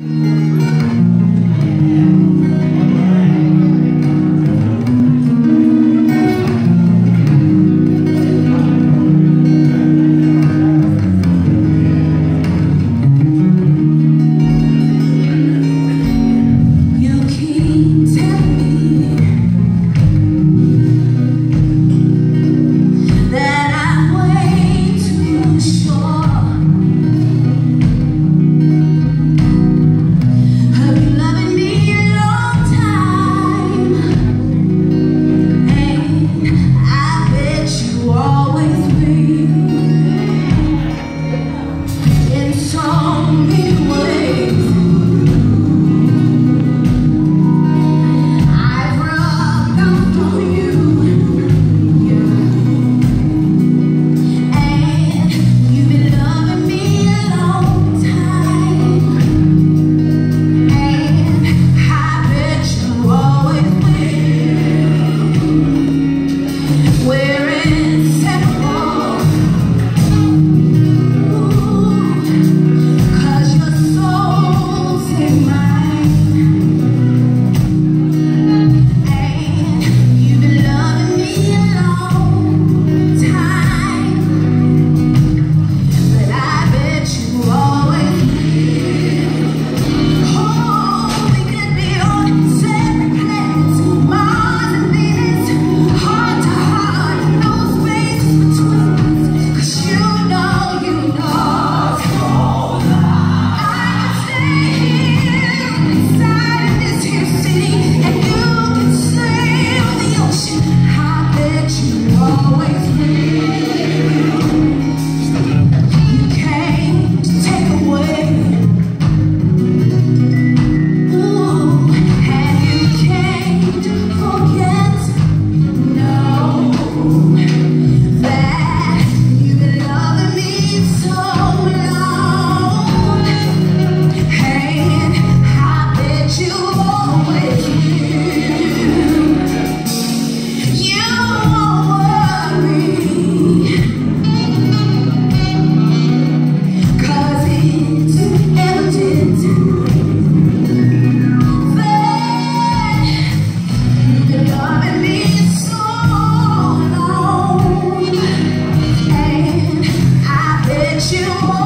You you